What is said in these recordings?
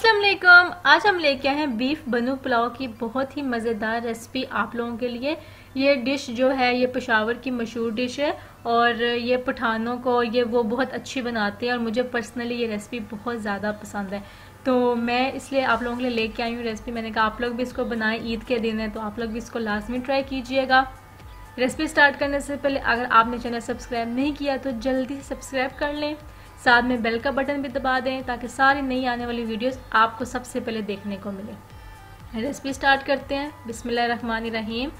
अस्सलाम वालेकुम आज हम लेके आए हैं बीफ बनू पुलाव की बहुत ही मज़ेदार रेसिपी आप लोगों के लिए। ये डिश जो है, ये पेशावर की मशहूर डिश है और ये पठानों को ये वो बहुत अच्छी बनाते हैं और मुझे पर्सनली ये रेसिपी बहुत ज़्यादा पसंद है। तो मैं इसलिए आप लोगों के लिए लेके आई हूँ रेसिपी मैंने कहा आप लोग भी इसको बनाएँ, ईद के दिन है तो आप लोग भी इसको लाजमी ट्राई कीजिएगा। रेसिपी स्टार्ट करने से पहले अगर आपने चैनल सब्सक्राइब नहीं किया तो जल्दी सब्सक्राइब कर लें। साथ में बेल का बटन भी दबा दें ताकि सारी नई आने वाली वीडियोस आपको सबसे पहले देखने को मिले। रेसिपी स्टार्ट करते हैं। बिस्मिल्लाहिर्रहमानिर्रहीम।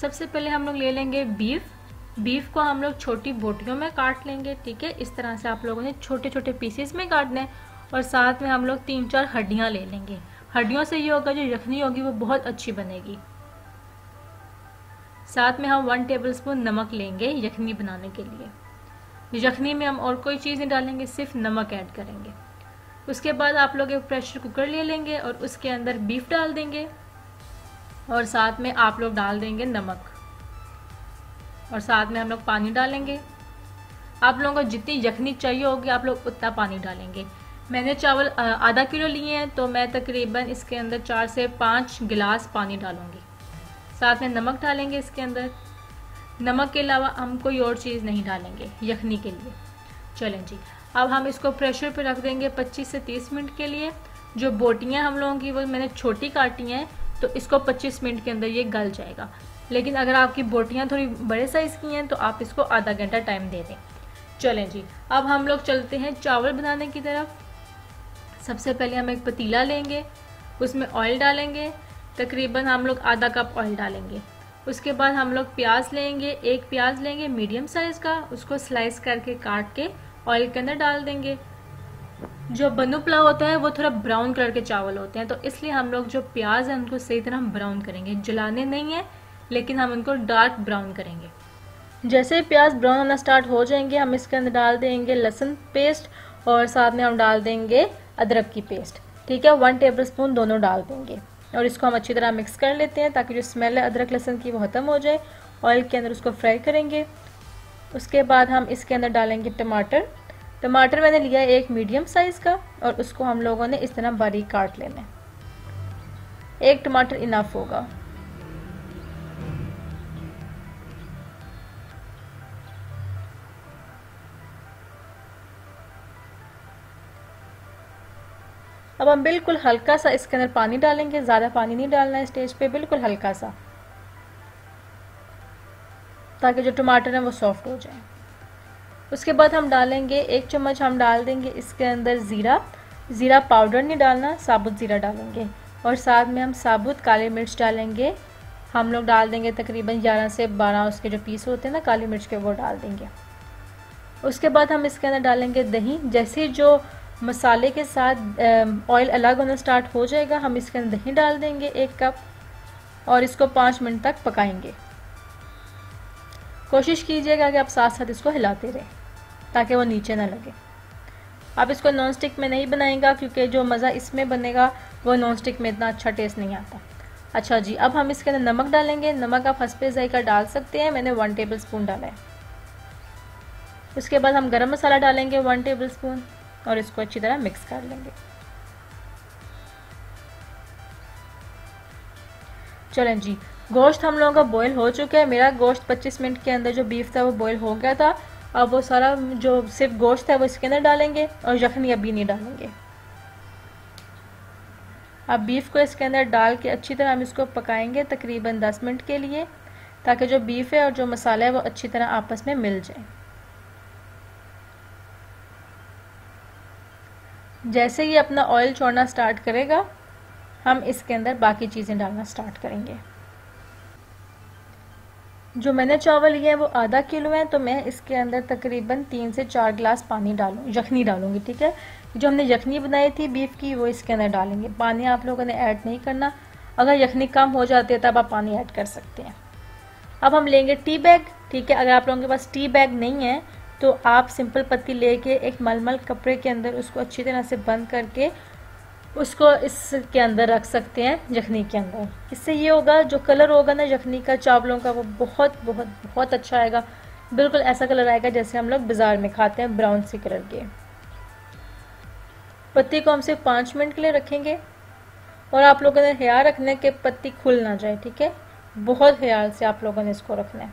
सबसे पहले हम लोग ले लेंगे बीफ बीफ को हम लोग छोटी बोटियों में काट लेंगे, ठीक है? इस तरह से आप लोगों ने छोटे छोटे पीसेस में काटना है और साथ में हम लोग तीन चार हड्डियाँ ले लेंगे। हड्डियों से ये होगा जो यखनी होगी, वो बहुत अच्छी बनेगी। साथ में हम वन टेबल स्पून नमक लेंगे यखनी बनाने के लिए। यखनी में हम और कोई चीज़ नहीं डालेंगे, सिर्फ़ नमक ऐड करेंगे। उसके बाद आप लोग एक प्रेशर कुकर ले लेंगे और उसके अंदर बीफ डाल देंगे और साथ में आप लोग डाल देंगे नमक। और साथ में हम लोग पानी डालेंगे। आप लोगों को जितनी यखनी चाहिए होगी, आप लोग उतना पानी डालेंगे। मैंने चावल आधा किलो लिए हैं तो मैं तकरीबन इसके अंदर चार से पाँच गिलास पानी डालूँगी। साथ में नमक डालेंगे इसके अंदर। नमक के अलावा हम कोई और चीज़ नहीं डालेंगे, यखनी के लिए। चलें जी, अब हम इसको प्रेशर पे रख देंगे 25 से 30 मिनट के लिए। जो बोटियाँ हम लोगों की, वो मैंने छोटी काटी हैं तो इसको 25 मिनट के अंदर ये गल जाएगा। लेकिन अगर आपकी बोटियाँ थोड़ी बड़े साइज़ की हैं तो आप इसको आधा घंटा टाइम दे दें। चलें जी, अब हम लोग चलते हैं चावल बनाने की तरफ़। सबसे पहले हम एक पतीला लेंगे, उसमें ऑयल डालेंगे। तकरीबन हम लोग आधा कप ऑयल डालेंगे। उसके बाद हम लोग प्याज लेंगे, एक प्याज लेंगे मीडियम साइज़ का, उसको स्लाइस करके काट के ऑयल के अंदर डाल देंगे। जो बनु पुलाव होता है, वो थोड़ा ब्राउन कलर के चावल होते हैं तो इसलिए हम लोग जो प्याज है, उनको सही तरह ब्राउन करेंगे। जलाने नहीं है, लेकिन हम उनको डार्क ब्राउन करेंगे। जैसे प्याज ब्राउन होना स्टार्ट हो जाएँगे, हम इसके अंदर डाल देंगे लहसुन पेस्ट और साथ में हम डाल देंगे अदरक की पेस्ट ठीक है? वन टेबल स्पून दोनों डाल देंगे। और इसको हम अच्छी तरह मिक्स कर लेते हैं ताकि जो स्मेल है, अदरक लहसन की वो ख़त्म हो जाए। ऑयल के अंदर उसको फ्राई करेंगे। उसके बाद हम इसके अंदर डालेंगे टमाटर। टमाटर मैंने लिया है एक मीडियम साइज़ का और उसको हम लोगों ने इस तरह बारीक काट लेना है। एक टमाटर इनफ होगा। अब हम बिल्कुल हल्का सा इसके अंदर पानी डालेंगे, ज़्यादा पानी नहीं डालना है स्टेज पे, बिल्कुल हल्का सा, ताकि जो टमाटर है वो सॉफ्ट हो जाए। उसके बाद हम डालेंगे, एक चम्मच हम डाल देंगे इसके अंदर ज़ीरा। ज़ीरा पाउडर नहीं डालना, साबुत ज़ीरा डालेंगे। और साथ में हम साबुत काली मिर्च डालेंगे। हम लोग डाल देंगे तकरीबन 11 से 12 उसके जो पीस होते हैं ना, काली मिर्च के, वो डाल देंगे। उसके बाद हम इसके अंदर डालेंगे दही। जैसे जो मसाले के साथ ऑयल अलग होना स्टार्ट हो जाएगा। हम इसके अंदर दही डाल देंगे एक कप और इसको पाँच मिनट तक पकाएँगे। कोशिश कीजिएगा कि आप साथ साथ इसको हिलाते रहें, ताकि वो नीचे ना लगे। आप इसको नॉन स्टिक में नहीं बनाएगा, क्योंकि जो मज़ा इसमें बनेगा, वो नॉन स्टिक में इतना अच्छा टेस्ट नहीं आता। अच्छा जी, अब हम इसके अंदर नमक डालेंगे। नमक आप हंसपे जायका डाल सकते हैं। मैंने वन टेबल स्पून डाला है। उसके बाद हम गरम मसाला डालेंगे वन टेबल स्पून और इसको अच्छी तरह मिक्स कर लेंगे। चलें जी, गोश्त हम लोगों का बॉईल हो चुका है। मेरा गोश्त 25 मिनट के अंदर जो बीफ था वो बॉईल हो गया था। अब वो सारा जो सिर्फ़ गोश्त है वो इसके अंदर डालेंगे और यखनी अभी नहीं डालेंगे। अब बीफ को इसके अंदर डाल के अच्छी तरह हम इसको पकाएँगे तकरीबन 10 मिनट के लिए, ताकि जो बीफ है और जो मसाला है वो अच्छी तरह आपस में मिल जाए। जैसे ही अपना ऑयल छोड़ना स्टार्ट करेगा, हम इसके अंदर बाकी चीज़ें डालना स्टार्ट करेंगे। जो मैंने चावल लिए हैं, वो आधा किलो है तो मैं इसके अंदर तकरीबन तीन से चार गिलास पानी डालूँ, यखनी डालूँगी, ठीक है? जो हमने यखनी बनाई थी बीफ की, वो इसके अंदर डालेंगे। पानी आप लोगों ने ऐड नहीं करना। अगर यखनी कम हो जाती है, तब आप पानी ऐड कर सकते हैं। अब हम लेंगे टी बैग ठीक है? अगर आप लोगों के पास टी बैग नहीं है तो आप सिंपल पत्ती लेके एक मलमल कपड़े के अंदर उसको अच्छी तरह से बंद करके उसको इसके अंदर रख सकते हैं, जखनी के अंदर। इससे ये होगा, जो कलर होगा ना जखनी का, चावलों का, वो बहुत बहुत बहुत अच्छा आएगा। बिल्कुल ऐसा कलर आएगा जैसे हम लोग बाज़ार में खाते हैं ब्राउन सी कलर के। पत्ती को हम सिर्फ़ पाँच मिनट के लिए रखेंगे और आप लोगों ने ख्याल रखना है कि पत्ती खुल ना जाए, ठीक है? बहुत ख्याल से आप लोगों ने इसको रखना है।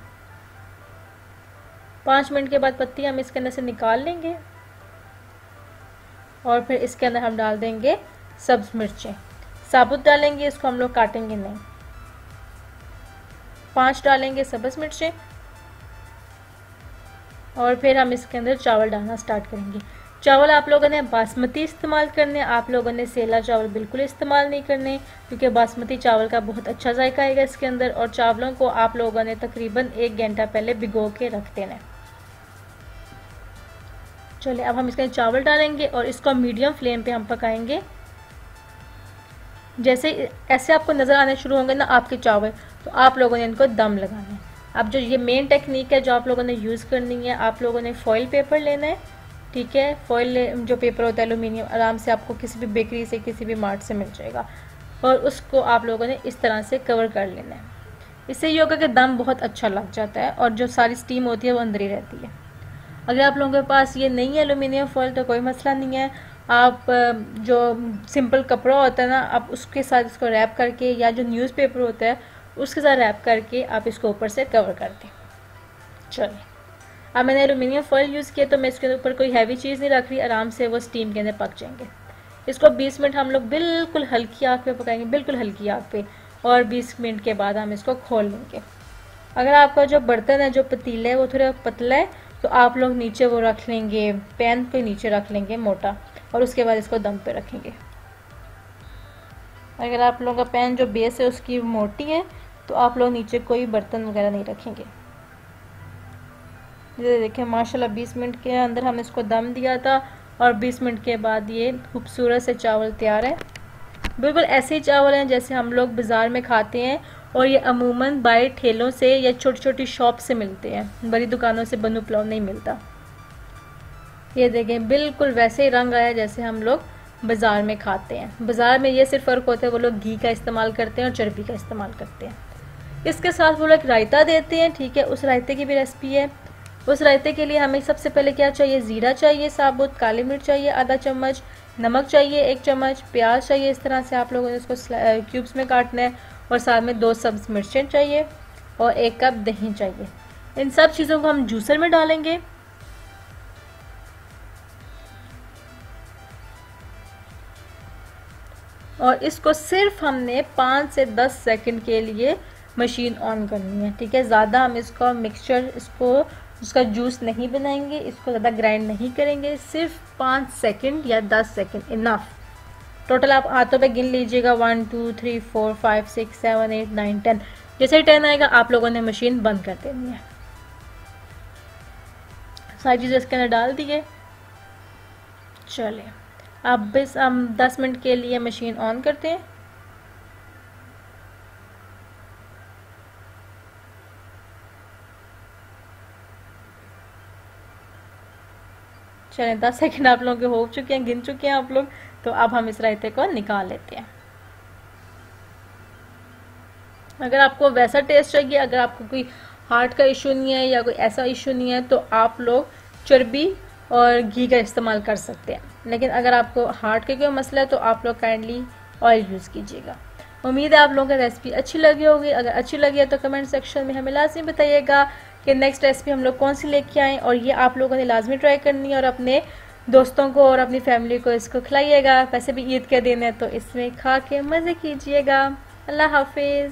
पाँच मिनट के बाद पत्ती हम इसके अंदर से निकाल लेंगे। और फिर इसके अंदर हम डाल देंगे सब्ज मिर्चें। साबुत डालेंगे, इसको हम लोग काटेंगे नहीं। पाँच डालेंगे सब्ज मिर्चें। और फिर हम इसके अंदर चावल डालना स्टार्ट करेंगे। चावल आप लोगों ने बासमती इस्तेमाल करने, आप लोगों ने सेला चावल बिल्कुल इस्तेमाल नहीं करने, क्योंकि बासमती चावल का बहुत अच्छा जायका आएगा इसके अंदर, और चावलों को आप लोगों ने तकरीबन एक घंटा पहले भिगो के रख देना चलिए अब हम इसके चावल डालेंगे और इसको मीडियम फ्लेम पे हम पकाएँगे। जैसे ऐसे आपको नज़र आने शुरू होंगे ना आपके चावल तो आप लोगों ने इनको दम लगाना है। अब जो ये मेन टेक्निक है जो आप लोगों ने यूज़ करनी है, आप लोगों ने फॉइल पेपर लेना है, ठीक है? फॉइल जो पेपर होता है एलुमिनियम आराम से आपको किसी भी बेकरी से, किसी भी मार्ट से मिल जाएगा। और उसको आप लोगों ने इस तरह से कवर कर लेना है। इससे ये होगा कि दम बहुत अच्छा लग जाता है और जो सारी स्टीम होती है वो अंदर ही रहती है। अगर आप लोगों के पास ये नहीं है एलुमिनियम फॉइल तो कोई मसला नहीं है। आप जो सिंपल कपड़ा होता है ना, आप उसके साथ इसको रैप करके या जो न्यूज़पेपर होता है, उसके साथ रैप करके आप इसको ऊपर से कवर कर दें। चलिए। अब मैंने एलुमिनियम फॉइल यूज़ किया तो मैं इसके ऊपर कोई हैवी चीज़ नहीं रख रही, आराम से वो स्टीम के अंदर पक जाएँगे। इसको 20 मिनट हम लोग बिल्कुल हल्की आग पे पकाएँगे, बिल्कुल हल्की आग पे, और 20 मिनट के बाद हम इसको खोल लेंगे। अगर आपका जो बर्तन है, जो पतीला है, वो थोड़ा पतला है तो आप लोग नीचे वो रख लेंगे, पैन के नीचे रख लेंगे मोटा, और उसके बाद इसको दम पे रखेंगे। अगर आप लोगों का पैन जो बेस है उसकी मोटी है तो आप लोग नीचे कोई बर्तन वगैरह नहीं रखेंगे। ये देखें, माशाल्लाह 20 मिनट के अंदर हम इसको दम दिया था, और 20 मिनट के बाद ये खूबसूरत से चावल तैयार है। बिल्कुल ऐसे ही चावल हैं जैसे हम लोग बाज़ार में खाते हैं और ये अमूमन बाई ठेलों से या छोटी छोटी शॉप से मिलते हैं। बड़ी दुकानों से बनु पुलाव नहीं मिलता। ये देखें, बिल्कुल वैसे ही रंग आया जैसे हम लोग बाज़ार में खाते हैं। बाज़ार में ये सिर्फ़ फ़र्क होता है, वो लोग घी का इस्तेमाल करते हैं और चर्बी का इस्तेमाल करते हैं। इसके साथ वो लोग रायता देते हैं, ठीक है, उस रायते की भी रेसिपी है। उस रायते के लिए हमें सबसे पहले क्या चाहिए? ज़ीरा चाहिए, साबुत, काली मिर्च चाहिए, आधा चम्मच, नमक चाहिए, एक चम्मच, प्याज चाहिए, इस तरह से आप लोगों ने इसको क्यूब्स में काटना है। और साथ में दो सब्ज मिर्चें चाहिए और एक कप दही चाहिए। इन सब चीज़ों को हम जूसर में डालेंगे। और इसको सिर्फ़ हमने पाँच से दस सेकंड के लिए मशीन ऑन करनी है, ठीक है? ज़्यादा हम इसको मिक्सचर, इसको, उसका जूस नहीं बनाएँगे, इसको ज़्यादा ग्राइंड नहीं करेंगे। सिर्फ़ पाँच सेकंड या दस सेकंड, इनफ। टोटल आप हाथों पे गिन लीजिएगा one two three four five six seven eight nine ten जैसे ही टेन आएगा, आप लोगों ने मशीन बंद कर देनी है। सारी चीज़ें इसके अंदर डाल दिए। चलिए, अब बस हम 10 मिनट के लिए मशीन ऑन करते हैं। चलें दस सेकंड आप लोगों के हो चुके हैं, गिन चुके हैं आप लोग। तो अब हम इस रायते को निकाल लेते हैं। अगर आपको वैसा टेस्ट चाहिए, अगर आपको कोई हार्ट का इशू नहीं है या कोई ऐसा इशू नहीं है तो आप लोग चर्बी और घी का इस्तेमाल कर सकते हैं। लेकिन अगर आपको हार्ट के कोई मसला है तो आप लोग काइंडली ऑयल यूज़ कीजिएगा। उम्मीद है आप लोगों को रेसिपी अच्छी लगी होगी। अगर अच्छी लगी है तो कमेंट सेक्शन में हमें लाजमी बताइएगा कि नेक्स्ट रेसिपी हम लोग कौन सी लेके आएँ और ये आप लोगों ने लाजमी ट्राई करनी है और अपने दोस्तों को और अपनी फैमिली को इसको खिलाइएगा वैसे भी ईद के दिन है तो इसमें खा के मज़े कीजिएगा। अल्लाह हाफिज़।